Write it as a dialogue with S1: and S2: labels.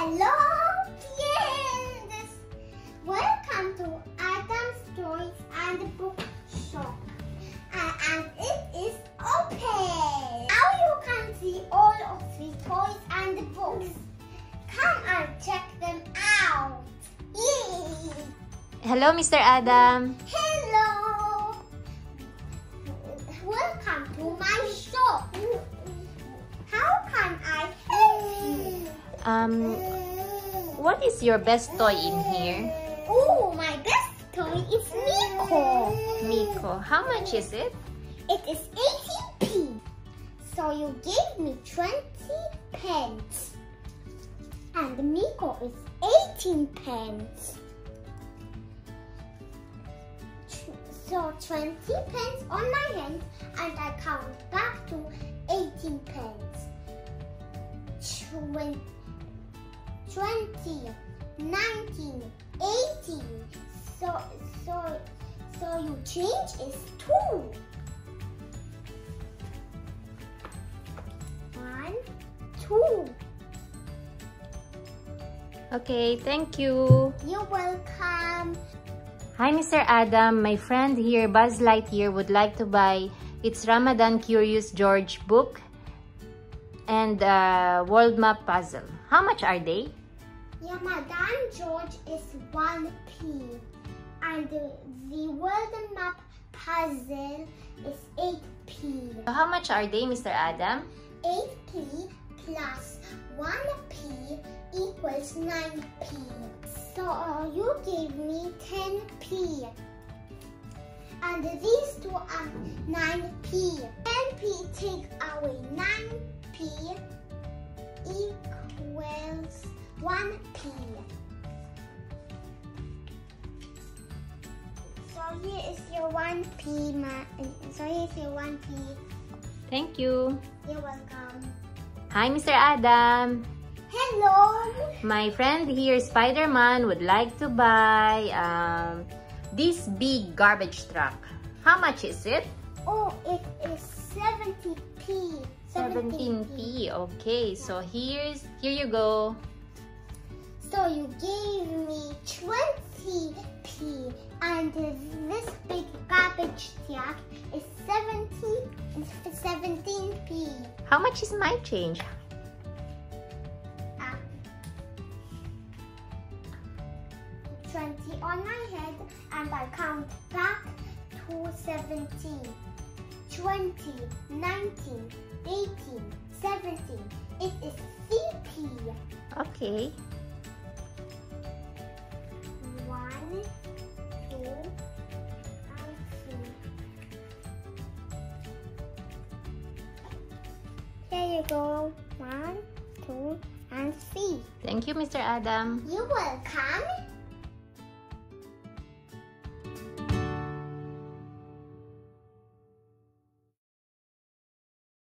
S1: Hello, kids! Welcome to Adam's Toys and Bookshop. Uh, and it is open. Now you can see all of the toys and the books. Come and check them out. Yay!
S2: Hello, Mr. Adam.
S1: Hello! Welcome to my shop. How can I?
S2: Um, what is your best toy in here?
S1: Oh, my best toy is Miko.
S2: Miko. How much is it?
S1: It is 18p. So you gave me 20 pence. And Miko is 18 pence. So 20 pence on my hand and I count back to 18 pence. 20, 20 19, 18. So, so, so you change is 2. One, two.
S2: Okay, thank you.
S1: You're welcome.
S2: Hi, Mr. Adam. My friend here, Buzz Lightyear, would like to buy its Ramadan Curious George book and uh, world map puzzle. How much are they?
S1: Yeah, Madame George is 1p. And the, the world map puzzle is 8p.
S2: So how much are they, Mr. Adam?
S1: 8p plus 1p equals 9p. So uh, you gave me 10p. And these two are 9p. 10p take away 9p equals 1p. So here is your 1p. Ma so here is your 1p.
S2: Thank you.
S1: You're welcome.
S2: Hi, Mr. Adam.
S1: Hello.
S2: My friend here, Spider-Man, would like to buy um, this big garbage truck. How much is it?
S1: Oh, it is 70p.
S2: 17p. Okay, so here's here you go.
S1: So you gave me 20p and this big garbage truck is 70 17p.
S2: How much is my change?
S1: Ah. 20 on my head and I count back to 17. 20, 19, 18, 17. It is 3p.
S2: Okay.
S1: One, two, and three. Here you go. One, two, and three.
S2: Thank you, Mr. Adam.
S1: You're welcome.